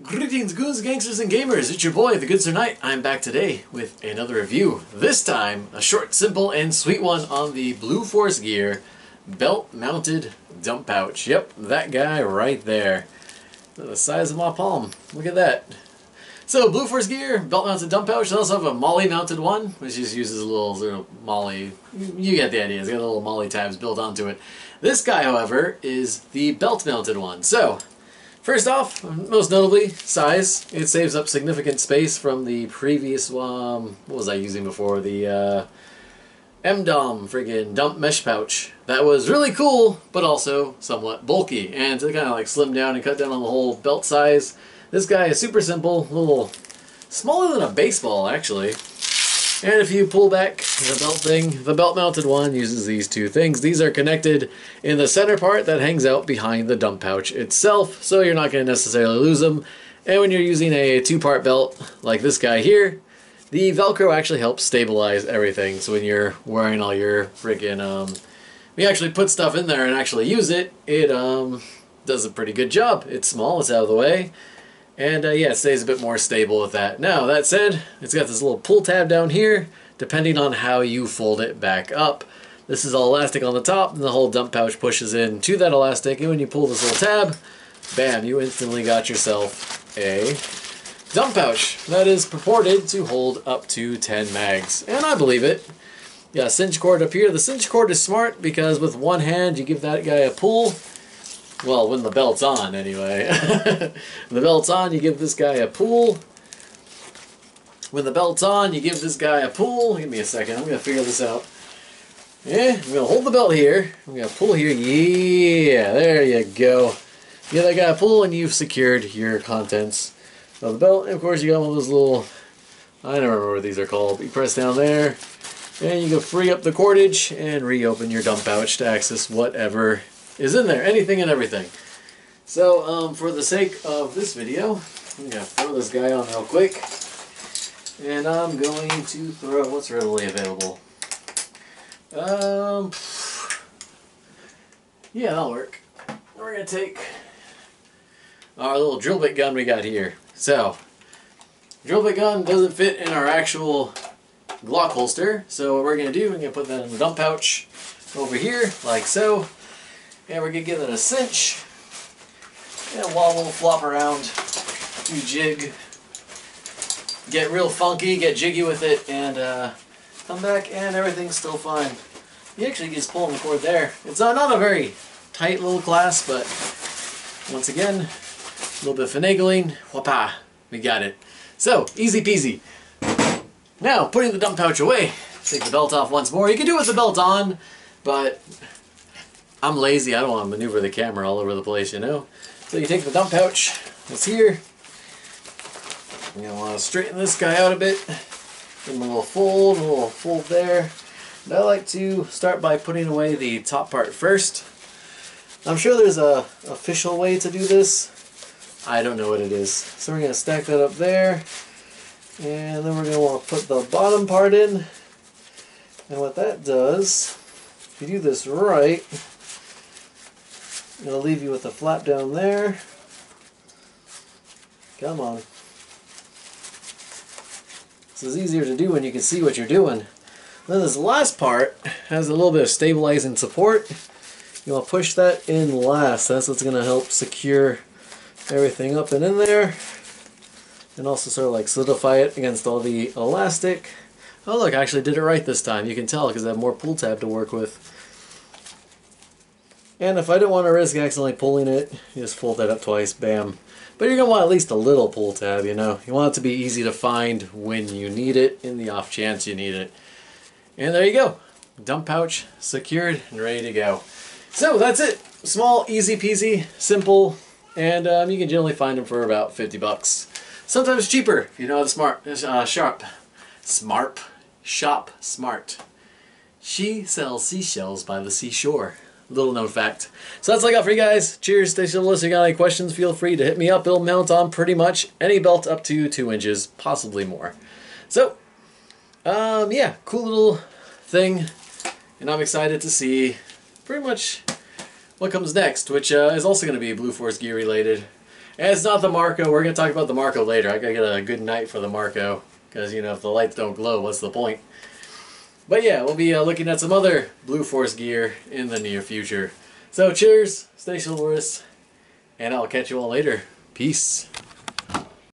Greetings, goons, gangsters, and gamers. It's your boy, the Good Sir Knight. I'm back today with another review. This time, a short, simple, and sweet one on the Blue Force Gear belt-mounted dump pouch. Yep, that guy right there. The size of my palm. Look at that. So, Blue Force Gear, belt-mounted dump pouch. They also have a MOLLE-mounted one, which just uses a little of MOLLE. You get the idea. It's got a little MOLLE tabs built onto it. This guy, however, is the belt-mounted one. So, First off, most notably, size. It saves up significant space from the previous, um, what was I using before? The uh, MDOM friggin' dump mesh pouch. That was really cool, but also somewhat bulky. And to kind of like slim down and cut down on the whole belt size, this guy is super simple, little smaller than a baseball actually. And if you pull back the belt thing, the belt mounted one uses these two things. These are connected in the center part that hangs out behind the dump pouch itself, so you're not going to necessarily lose them. And when you're using a two-part belt like this guy here, the Velcro actually helps stabilize everything. So when you're wearing all your freaking, um, you actually put stuff in there and actually use it, it um, does a pretty good job. It's small, it's out of the way. And uh, yeah, it stays a bit more stable with that. Now, that said, it's got this little pull tab down here, depending on how you fold it back up. This is all elastic on the top, and the whole dump pouch pushes in to that elastic, and when you pull this little tab, bam, you instantly got yourself a dump pouch that is purported to hold up to 10 mags. And I believe it. Yeah, cinch cord up here. The cinch cord is smart because with one hand you give that guy a pull, well, when the belt's on, anyway. the belt's on, you give this guy a pull. When the belt's on, you give this guy a pull. Give me a second, I'm to figure this out. Yeah, I'm to hold the belt here. I'm to pull here. Yeah, there you go. Give that guy a pull, and you've secured your contents of the belt. And of course, you got one of those little, I don't remember what these are called. You press down there, and you can free up the cordage and reopen your dump pouch to access whatever is in there, anything and everything. So, um, for the sake of this video, I'm going to throw this guy on real quick. And I'm going to throw, what's readily available? Um, yeah, that'll work. We're going to take our little drill bit gun we got here. So, drill bit gun doesn't fit in our actual Glock holster. So what we're going to do, we're going to put that in the dump pouch over here, like so. And we're going to give it a cinch. And wobble, flop around, do jig. Get real funky, get jiggy with it, and uh, come back and everything's still fine. You actually just pulling the cord there. It's uh, not a very tight little clasp, but once again, a little bit of finagling. Whapa, we got it. So, easy peasy. Now, putting the dump pouch away. Take the belt off once more. You can do it with the belt on, but I'm lazy. I don't want to maneuver the camera all over the place, you know? So you take the dump pouch It's here. You're going to want to straighten this guy out a bit. Give him a little fold, a little fold there. And I like to start by putting away the top part first. I'm sure there's a official way to do this. I don't know what it is. So we're going to stack that up there. And then we're going to want to put the bottom part in. And what that does, if you do this right, it'll leave you with a flap down there. Come on. This is easier to do when you can see what you're doing. Then this last part has a little bit of stabilizing support. You want to push that in last. That's what's going to help secure everything up and in there. And also sort of like solidify it against all the elastic. Oh look, I actually did it right this time. You can tell because I have more pull tab to work with. And if I don't want to risk accidentally pulling it, you just fold that up twice, bam. But you're going to want at least a little pull tab, you know. You want it to be easy to find when you need it, in the off chance you need it. And there you go. Dump pouch secured and ready to go. So that's it. Small, easy peasy, simple, and um, you can generally find them for about 50 bucks. Sometimes cheaper if you know how to smart, uh, sharp, smart, shop smart. She sells seashells by the seashore. Little known fact. So that's all I got for you guys. Cheers, stay still. If you got any questions, feel free to hit me up. It'll mount on pretty much any belt up to two inches, possibly more. So, um, yeah, cool little thing. And I'm excited to see pretty much what comes next, which uh, is also going to be Blue Force gear related. And it's not the Marco. We're going to talk about the Marco later. I got to get a good night for the Marco. Because, you know, if the lights don't glow, what's the point? But yeah, we'll be uh, looking at some other Blue Force gear in the near future. So cheers, stay chivalrous, and I'll catch you all later. Peace.